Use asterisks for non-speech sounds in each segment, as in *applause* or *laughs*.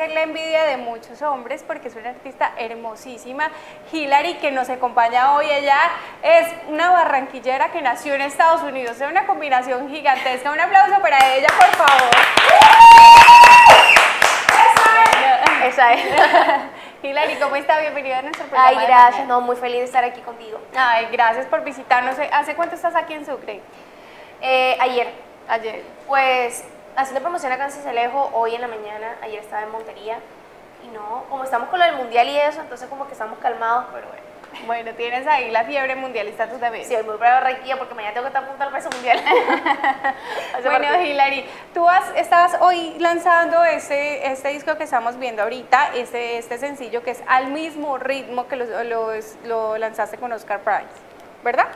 ser la envidia de muchos hombres porque es una artista hermosísima. Hilary, que nos acompaña hoy, ella es una barranquillera que nació en Estados Unidos. Es una combinación gigantesca. Un aplauso para ella, por favor. Esa es. *laughs* Hilary, ¿cómo está? Bienvenida a nuestro programa. Ay, gracias, no, muy feliz de estar aquí contigo. Ay, gracias por visitarnos. ¿Hace cuánto estás aquí en Sucre? Eh, ayer, Ayer. pues, haciendo promoción acá en Cicelejo, hoy en la mañana, ayer estaba en Montería, y no, como estamos con lo del mundial y eso, entonces como que estamos calmados, pero bueno. Bueno, tienes ahí la fiebre mundialista tú también. Sí, voy para Barranquilla porque mañana tengo que estar a punto al peso mundial. *laughs* Bueno, parte- Hilary, tú has, estás hoy lanzando este, este disco que estamos viendo ahorita, este, este sencillo que es al mismo ritmo que lo, lo, lo lanzaste con Oscar Price, ¿verdad?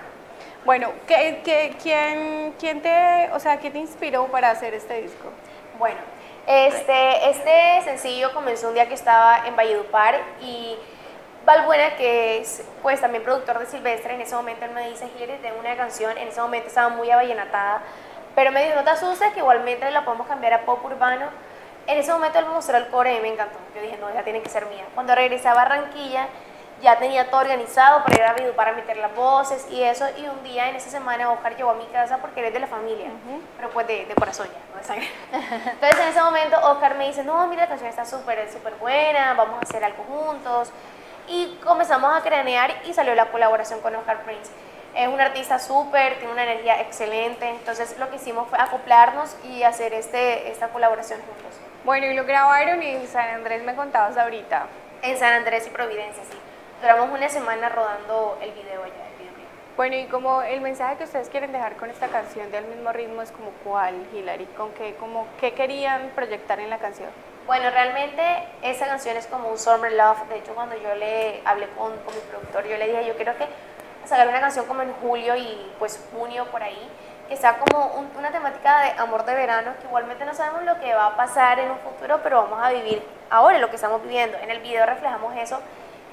Bueno, ¿qué, qué- quién, quién te, o sea, ¿qué te inspiró para hacer este disco? Bueno, este, este sencillo comenzó un día que estaba en Valledupar y Valbuena, que es pues también productor de Silvestre, en ese momento él me dice, Hilary, tengo una canción, en ese momento estaba muy avallenatada, pero me dijo, no te asustes, que igualmente la podemos cambiar a pop urbano. En ese momento él me mostró el core y me encantó. Yo dije, no, ya tiene que ser mía. Cuando regresé a Barranquilla, ya tenía todo organizado para ir a Valledupar a meter las voces y eso, y un día en esa semana Oscar llegó a mi casa porque él es de la familia, pero pues de, de corazón ya, no de sangre. Entonces en ese momento Oscar me dice, no, mira, la canción está súper, súper buena, vamos a hacer algo juntos. Y comenzamos a cranear y salió la colaboración con Oscar Prince. Es un artista súper, tiene una energía excelente, entonces lo que hicimos fue acoplarnos y hacer este, esta colaboración juntos. Bueno, y lo grabaron en San Andrés, me contabas ahorita. En San Andrés y Providencia, sí. Duramos una semana rodando el video allá, el videoclip. Bueno, y como el mensaje que ustedes quieren dejar con esta canción de Al mismo ritmo es como cuál, Hilary, con qué, como, qué querían proyectar en la canción. Bueno, realmente esa canción es como un summer love. De hecho, cuando yo le hablé con, con mi productor, yo le dije, yo quiero que sacar una canción como en julio y pues junio por ahí, que sea como un- una temática de amor de verano, que igualmente no sabemos lo que va a pasar en un futuro, pero vamos a vivir ahora lo que estamos viviendo. En el video reflejamos eso,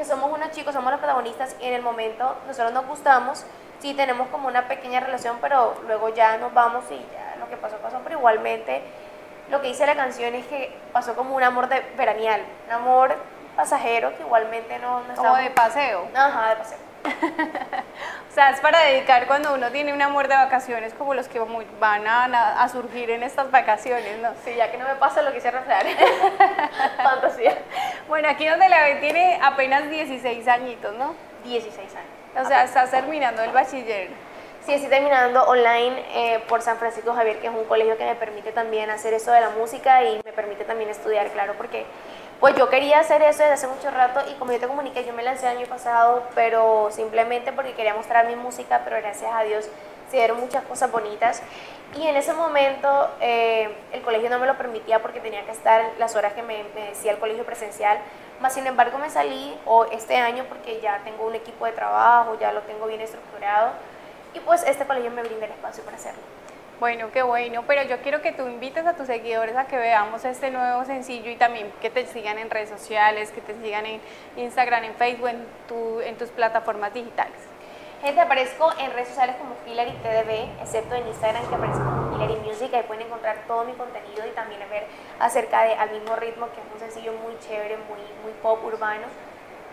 que somos unos chicos, somos los protagonistas y en el momento nosotros nos gustamos, sí tenemos como una pequeña relación, pero luego ya nos vamos y ya lo que pasó pasó, pero igualmente lo que dice la canción es que pasó como un amor de veranial, un amor pasajero que igualmente no, no Como de paseo. Ajá, de paseo. *laughs* O sea, es para dedicar cuando uno tiene un amor de vacaciones como los que van a, a surgir en estas vacaciones, ¿no? Sí, ya que no me pasa lo que hice reflejar. *laughs* Fantasía. Bueno, aquí donde la ve tiene apenas 16 añitos, ¿no? 16 años. O sea, estás terminando el bachiller. Sí, estoy terminando online eh, por San Francisco Javier, que es un colegio que me permite también hacer eso de la música y me permite también estudiar, claro, porque pues yo quería hacer eso desde hace mucho rato y como yo te comuniqué, yo me lancé el año pasado, pero simplemente porque quería mostrar mi música, pero gracias a Dios se dieron muchas cosas bonitas y en ese momento eh, el colegio no me lo permitía porque tenía que estar las horas que me, me decía el colegio presencial, más sin embargo me salí o este año porque ya tengo un equipo de trabajo, ya lo tengo bien estructurado y pues este colegio me brinda el espacio para hacerlo. Bueno, qué bueno, pero yo quiero que tú invites a tus seguidores a que veamos este nuevo sencillo y también que te sigan en redes sociales, que te sigan en Instagram, en Facebook, en, tu, en tus plataformas digitales. Gente, aparezco en redes sociales como Hilary TDB, excepto en Instagram que aparezco como Hilary Music, ahí pueden encontrar todo mi contenido y también ver acerca de Al mismo ritmo, que es un sencillo muy chévere, muy, muy pop urbano.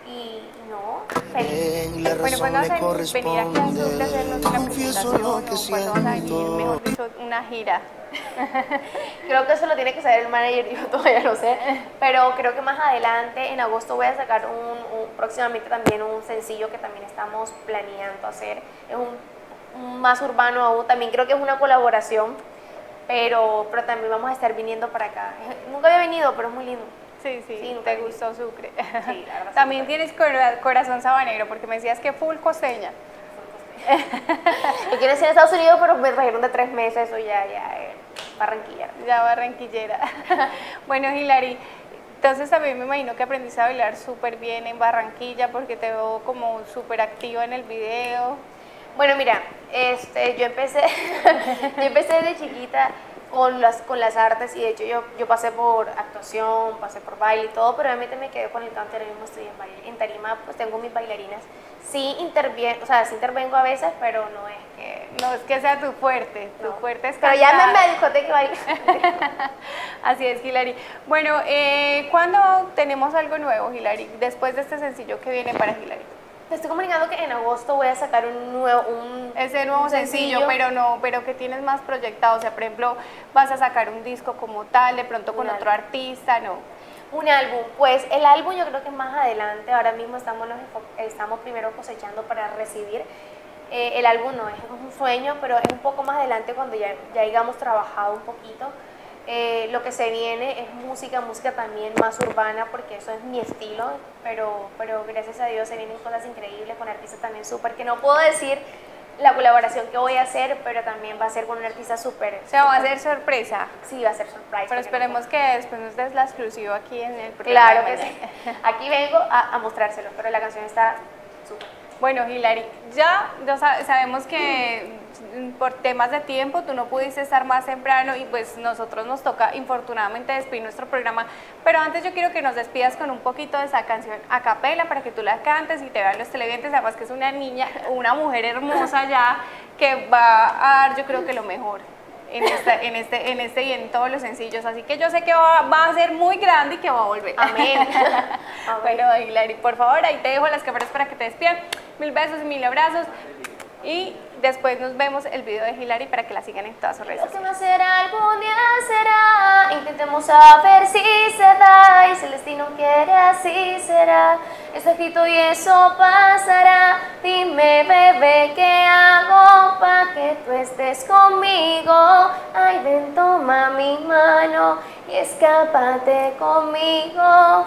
Y no, feliz. Bueno, pues le a venir aquí a hacernos una Confieso presentación, o pues vamos a venir, siento. mejor dicho, una gira. *laughs* Creo que eso lo tiene que saber el manager, yo *laughs* todavía no sé. Pero creo que más adelante, en agosto, voy a sacar un, un- próximamente también un sencillo que también estamos planeando hacer. Es un, un más urbano aún, también creo que es una colaboración, pero, pero también vamos a estar viniendo para acá. *laughs* Nunca había venido, pero es muy lindo. Sí, sí, Sí, te gustó Sucre. Sí, la También tienes cora- corazón sabanero, porque me decías que full costeña. *laughs* Y quiero decir Estados Unidos, pero me trajeron de tres meses, eso ya, ya, eh, Barranquilla. Ya barranquillera. *laughs* bueno, Hilary, entonces también me imagino que aprendiste a bailar súper bien en Barranquilla porque te veo como súper activa en el video. Bueno, mira, este, yo empecé, *laughs* yo empecé desde chiquita con las, con las artes y de hecho yo, yo pasé por actuación, pasé por baile y todo, pero obviamente me quedé con el canto y ahora mismo estoy en baile. En tarima pues tengo mis bailarinas. Sí o sea, sí intervengo a veces, pero no es que No es que sea tu fuerte, tu fuerte es Pero ya me, me discoteca baile. Así es, Hilary. Bueno, eh, ¿cuándo tenemos algo nuevo, Hilary? Después de este sencillo que viene para Hilary. Te estoy comunicando que en agosto voy a sacar un nuevo un ese nuevo sencillo, pero no, pero que tienes más proyectado, o sea, por ejemplo, vas a sacar un disco como tal, de pronto con otro artista, no. Un álbum, pues el álbum yo creo que más adelante, ahora mismo estamos, estamos primero cosechando para recibir. Eh, el álbum no es un sueño, pero es un poco más adelante cuando ya, ya hayamos trabajado un poquito. Eh, lo que se viene es música, música también más urbana, porque eso es mi estilo, pero, pero gracias a Dios se vienen cosas increíbles con artistas también súper, que no puedo decir la colaboración que voy a hacer, pero también va a ser con un artista súper. O sea, va a ser sorpresa. Sí, va a ser sorpresa. Pero esperemos que después nos des la exclusiva aquí en el programa. Claro que sí. *laughs* Aquí vengo a, a mostrárselo, pero la canción está súper. Bueno, Hilary, ya, sabemos que por temas de tiempo tú no pudiste estar más temprano y pues nosotros nos toca infortunadamente despedir nuestro programa, pero antes yo quiero que nos despidas con un poquito de esa canción a capela para que tú la cantes y te vean los televidentes, además que es una niña, una mujer hermosa ya que va a dar yo creo que lo mejor en, en, este, en este y en todos los sencillos. Así que yo sé que va, a ser muy grande y que va a volver. Amén. *laughs* Bueno, Hilary, por favor, ahí te dejo las cámaras para que te despidan. Mil besos y mil abrazos. Y después nos vemos el video de Hilary para que la sigan en todas sus redes Lo que no será algún día será, intentemos saber si se da y si el destino quiere así será. Está escrito y eso pasará. Dime, bebé, ¿qué hago para que tú estés conmigo? Ay, ven, toma mi mano y escápate conmigo.